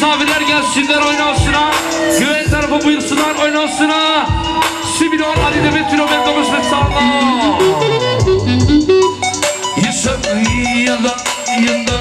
misafirler gelsinler oynasına. Güven tarafı buyursunlar oynasına. Sibilon Ali Demet Tülo Berdomus ve Salla. Yusuf yıldan yıldan.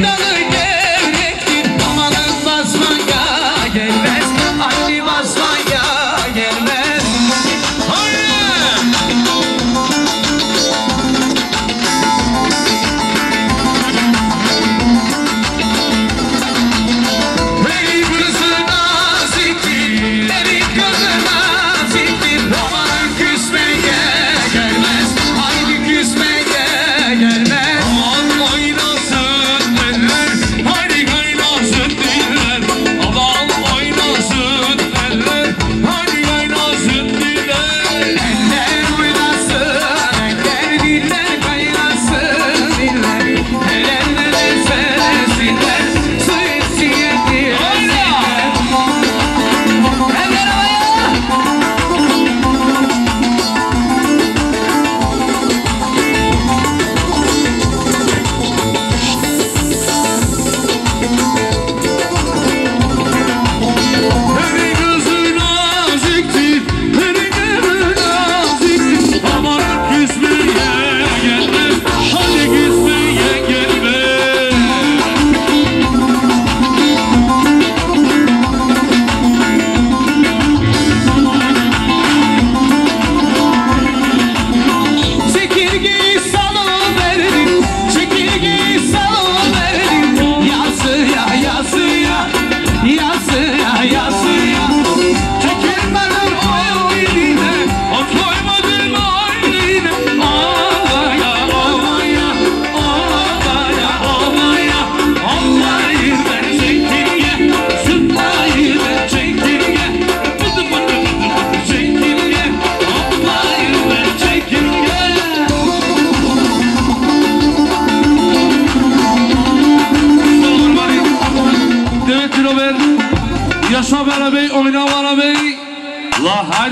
no, no.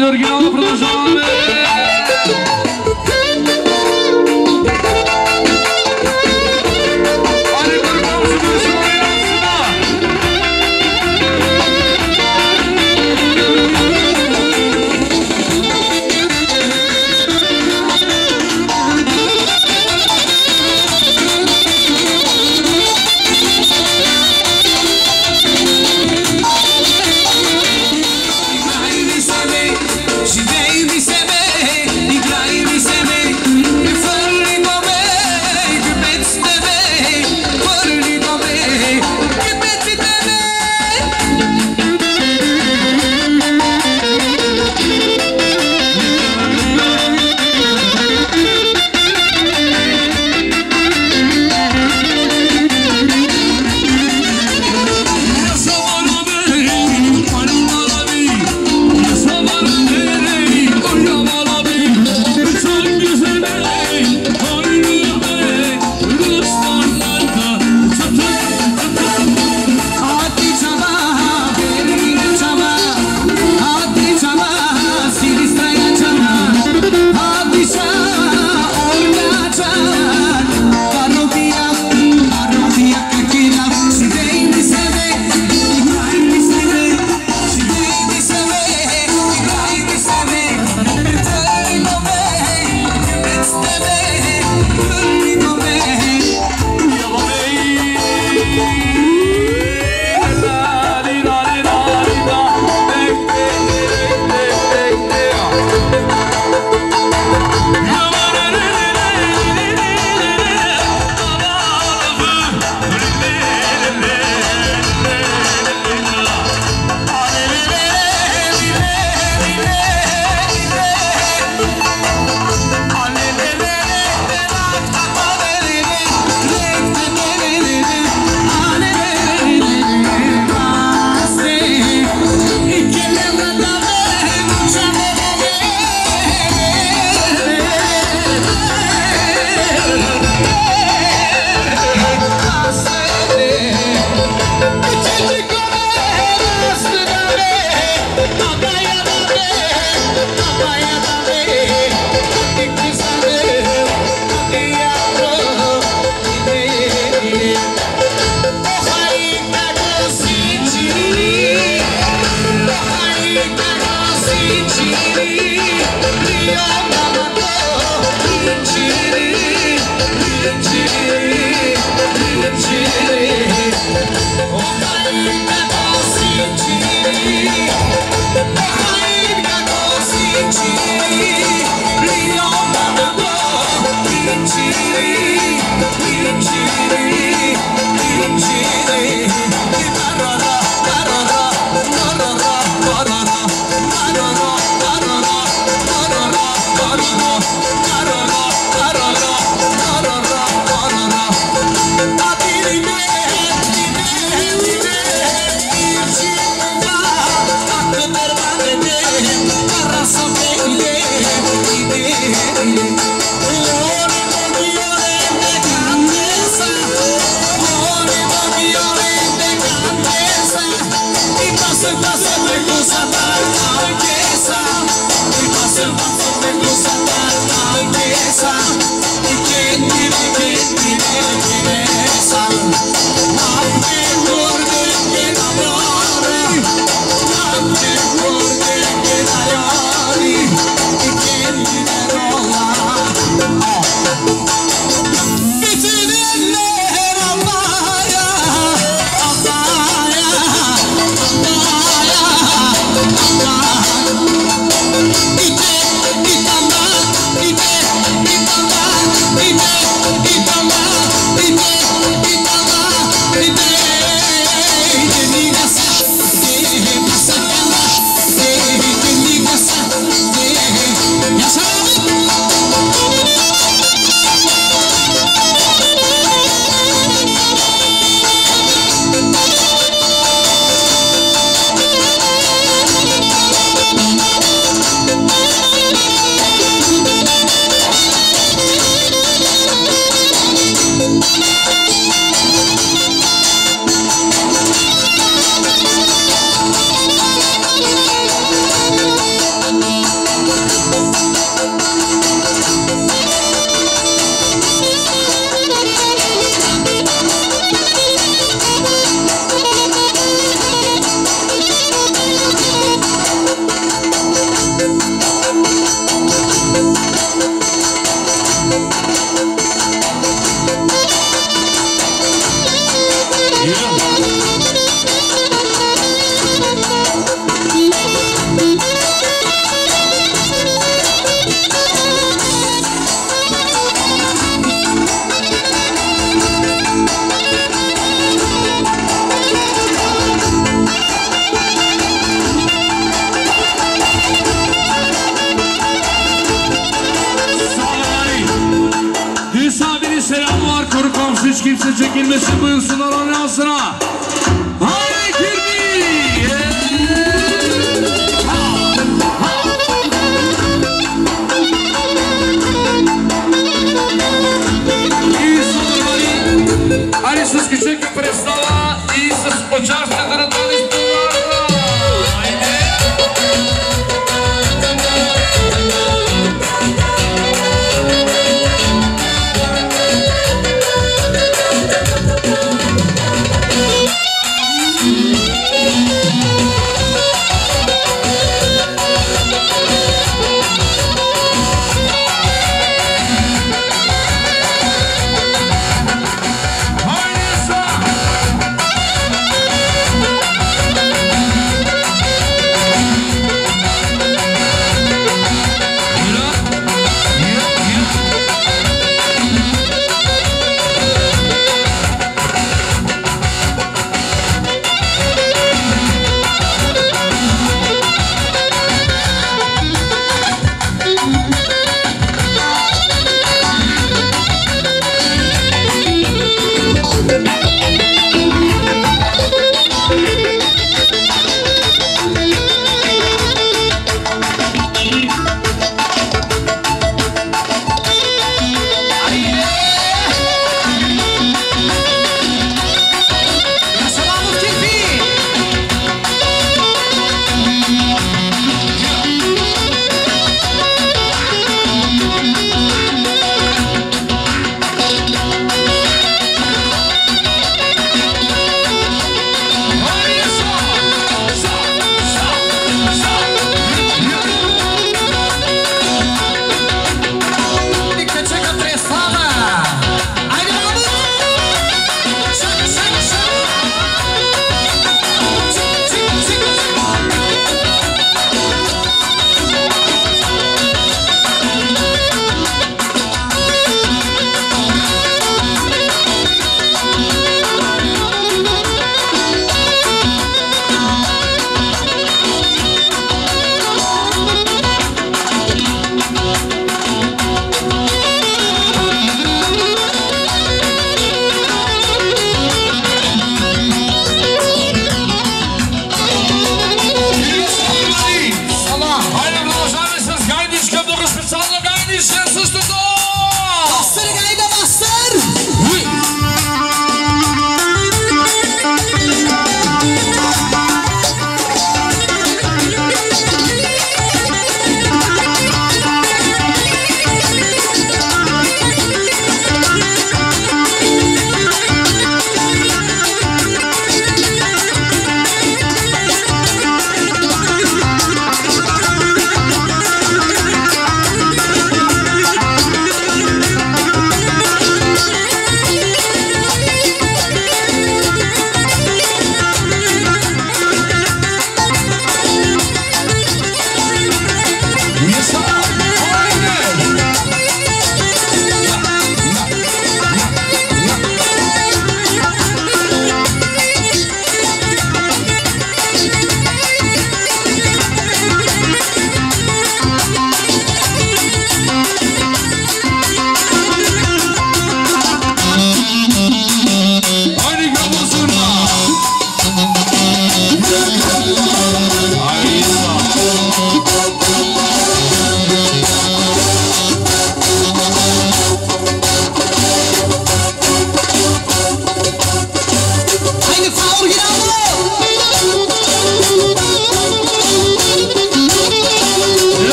La haydi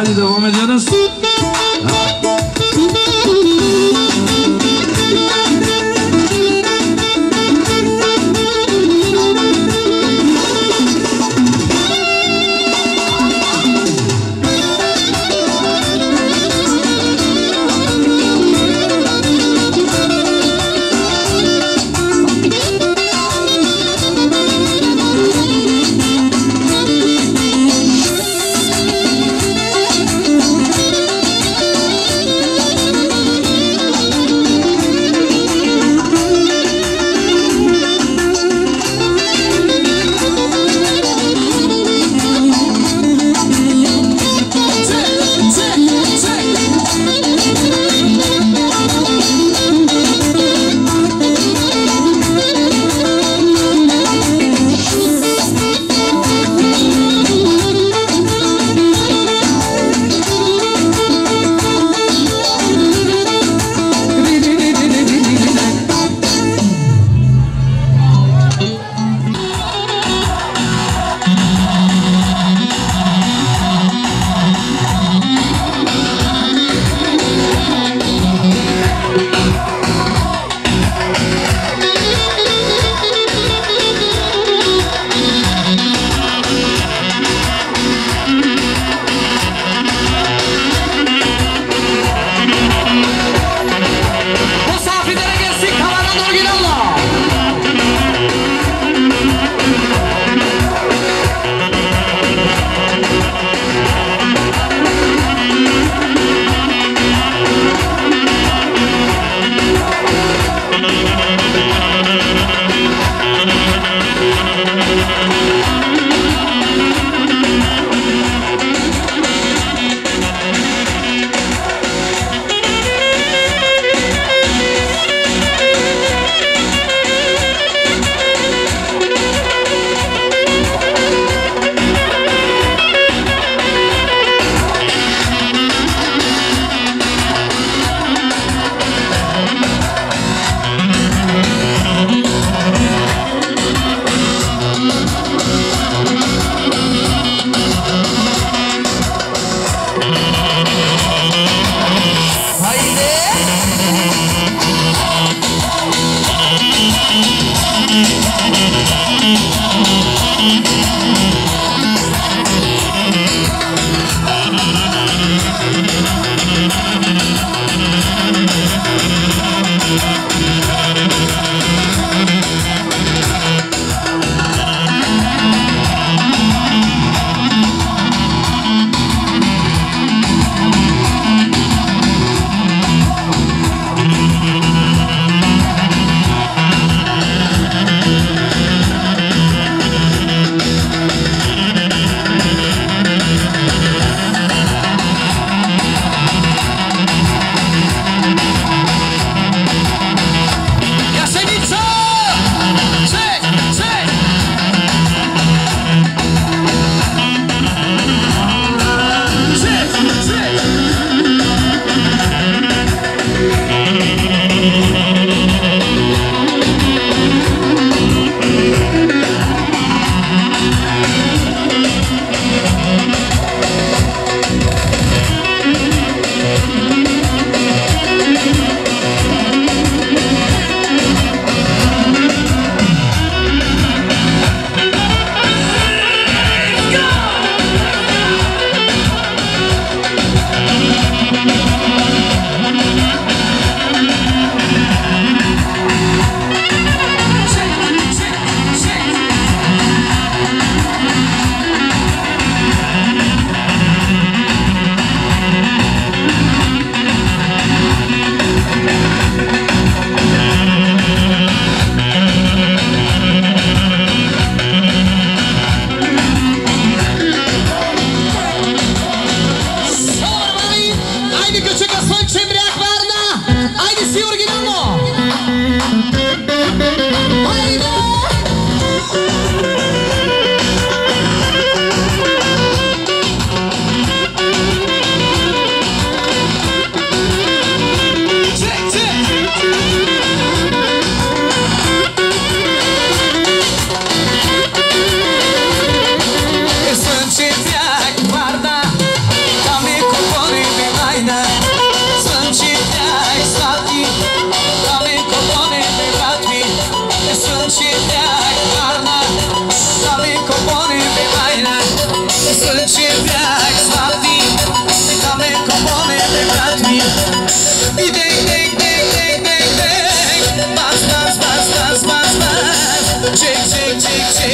hadi devam ediyoruz. ciebie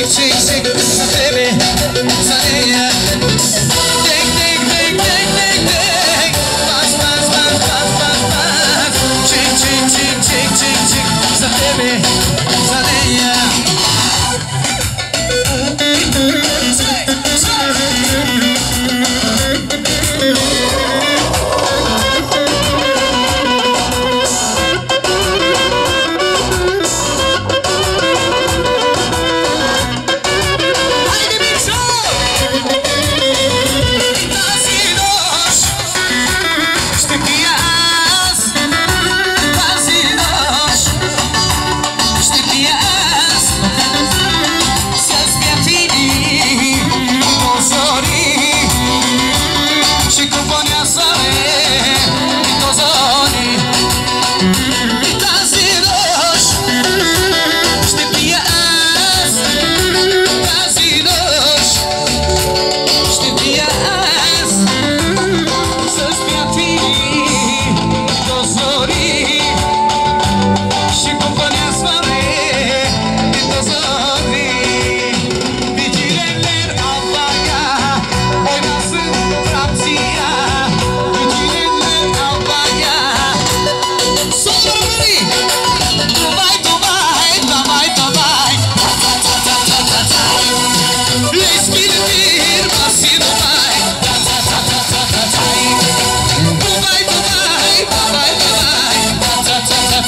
chasing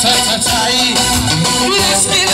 Ta ta ta ta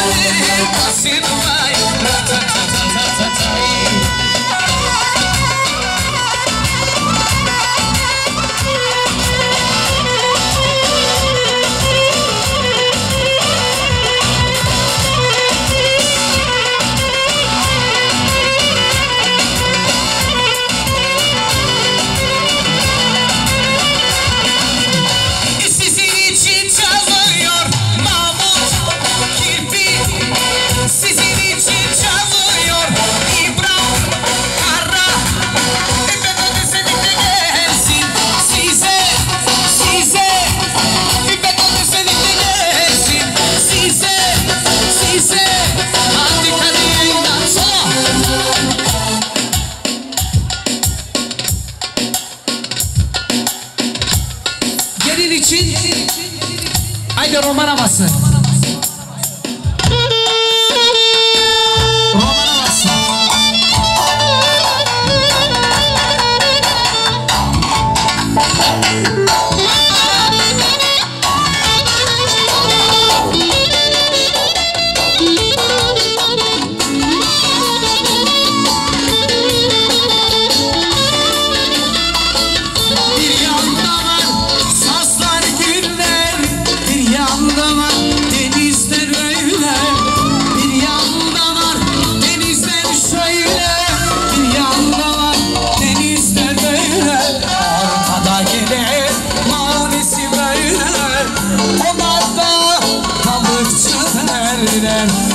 accident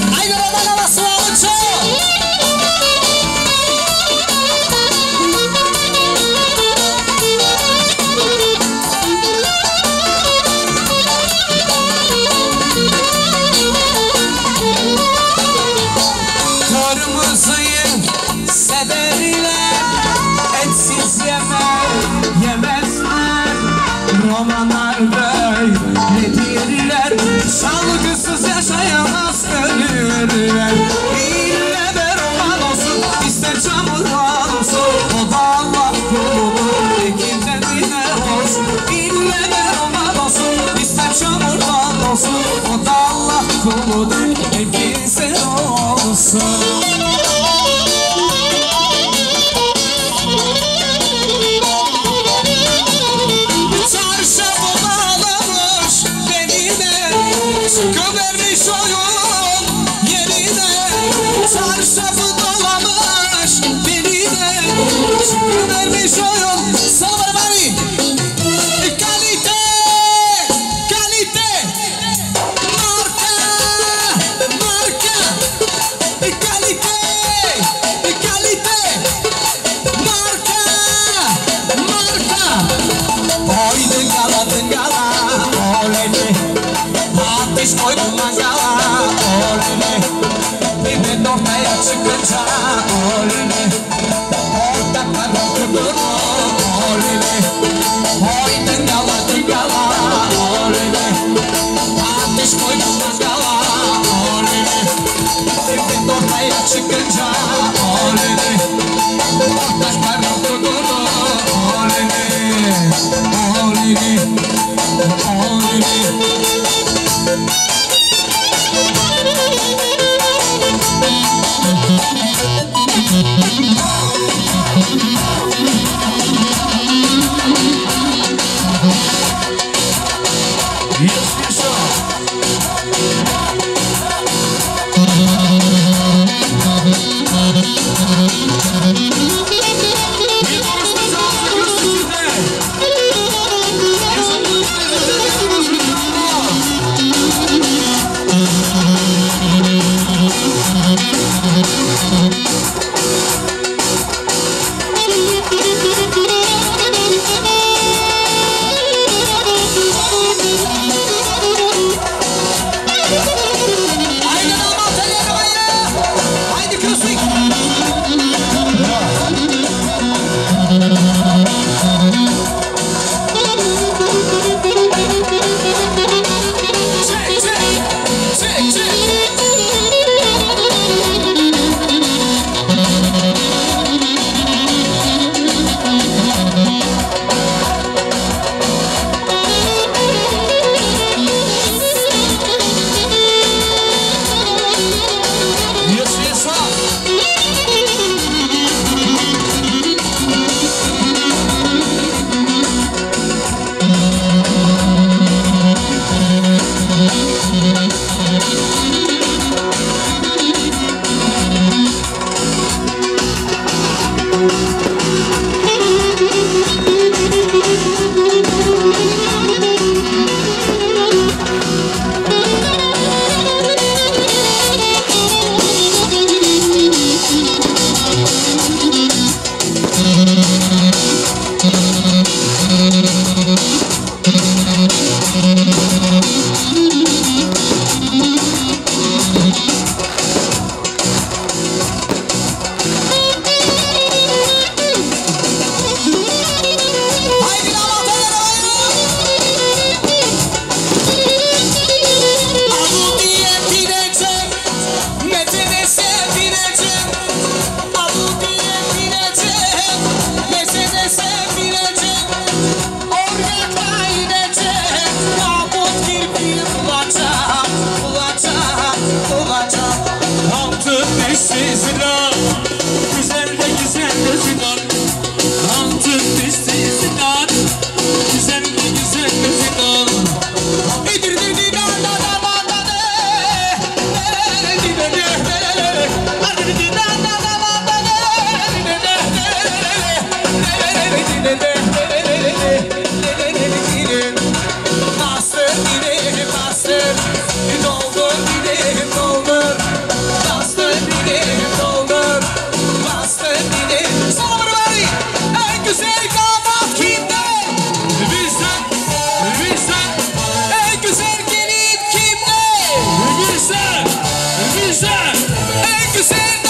represent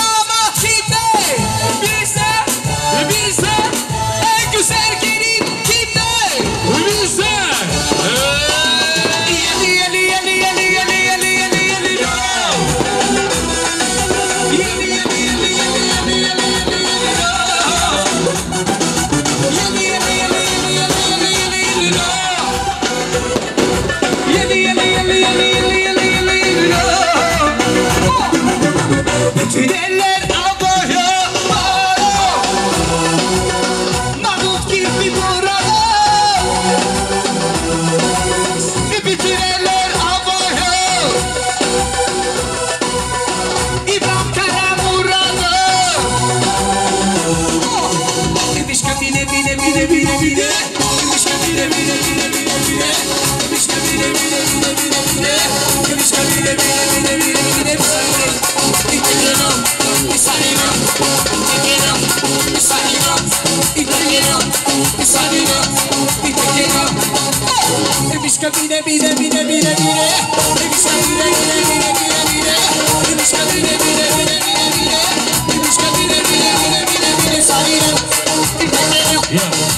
Yeah.